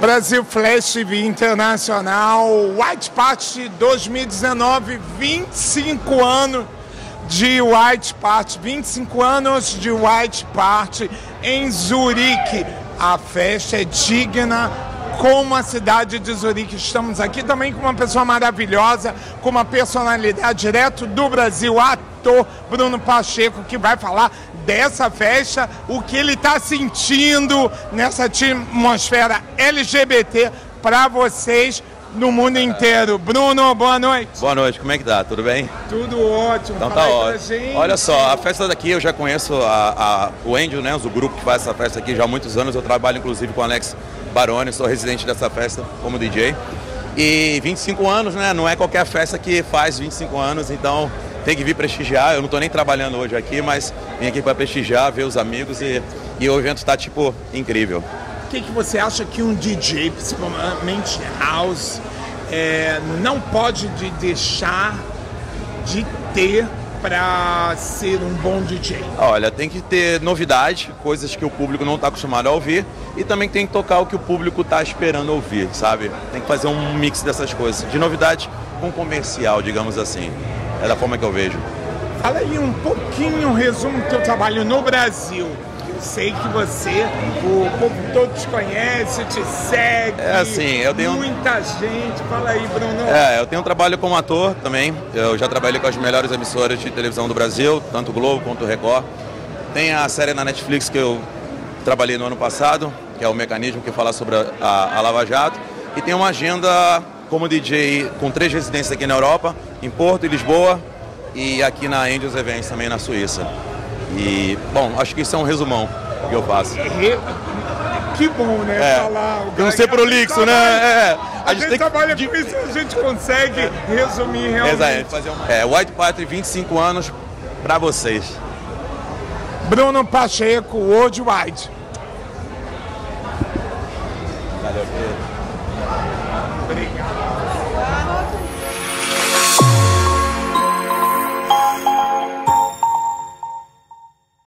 Brasil Flash Internacional, White Party 2019, 25 anos de White Party, 25 anos de White Party em Zurique. A festa é digna como a cidade de Zurique. Estamos aqui também com uma pessoa maravilhosa, com uma personalidade direto do Brasil, ator Bruno Pacheco, que vai falar dessa festa, o que ele está sentindo nessa atmosfera LGBT para vocês no mundo inteiro. Bruno, boa noite. Boa noite, como é que tá? Tudo bem? Tudo ótimo. Então tá ótimo. Olha só, a festa daqui eu já conheço a, a, o Angel, né? O grupo que faz essa festa aqui já há muitos anos. Eu trabalho inclusive com o Alex Baroni, sou residente dessa festa como DJ. E 25 anos, né? Não é qualquer festa que faz 25 anos, então tem que vir prestigiar. Eu não estou nem trabalhando hoje aqui, mas vim aqui para prestigiar, ver os amigos e, e o evento está tipo incrível. O que, que você acha que um DJ, principalmente house, é, não pode de deixar de ter para ser um bom DJ? Olha, tem que ter novidade, coisas que o público não está acostumado a ouvir, e também tem que tocar o que o público está esperando ouvir, sabe? Tem que fazer um mix dessas coisas, de novidade com comercial, digamos assim. É da forma que eu vejo. Fala aí um pouquinho, um resumo do teu trabalho no Brasil. Sei que você, o povo todo te conhece, te segue. É assim, eu tenho. Muita gente. Fala aí, Bruno. É, eu tenho um trabalho como ator também. Eu já trabalhei com as melhores emissoras de televisão do Brasil, tanto Globo quanto Record. Tem a série na Netflix que eu trabalhei no ano passado, que é o mecanismo que fala sobre a, a Lava Jato. E tem uma agenda como DJ com três residências aqui na Europa, em Porto e Lisboa, e aqui na Angels Events também na Suíça. E, bom, acho que isso é um resumão que eu faço. Que bom, né? É. Falar, não ser prolixo, né? É. A, a gente, gente trabalha com isso, a gente consegue resumir realmente. Exato. Fazer uma... É, White Party, 25 anos para vocês. Bruno Pacheco, Worldwide. Valeu, Pedro.